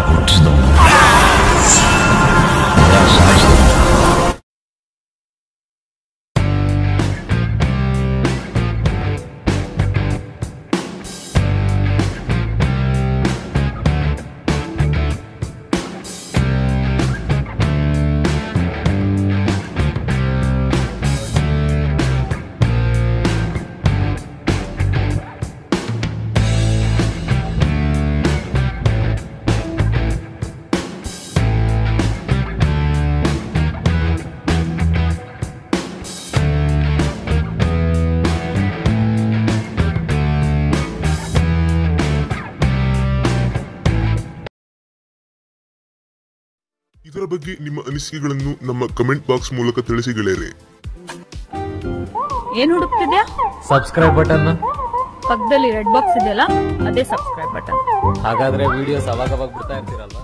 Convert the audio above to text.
Abendnummer. ಇದರ ಬಗ್ಗೆ ನಿಮ್ಮ ಅನಿಸಿಕೆಗಳನ್ನು ನಮ್ಮ ಕಮೆಂಟ್ ಬಾಕ್ಸ್ ಮೂಲಕ ತಿಳಿಸಿ ಗೆಳೆಯರೆ ಏನ್ ಹುಡುಕ್ತಿದ್ಯಾ? ಸಬ್ಸ್ಕ್ರೈಬ್ ಬಟನ್ ಪಕ್ಕದಲ್ಲಿ ರೆಡ್ ಬಾಕ್ಸ್ ಇದೆಯಲ್ಲ ಅದೇ ಸಬ್ಸ್ಕ್ರೈಬ್ ಬಟನ್ ಹಾಗಾದ್ರೆ ವಿಡಿಯೋಸ್ ಅವಾಗ ಅವಾಗ ಬಿಡ್ತಾ ಇರ್ತೀರಲ್ವಾ?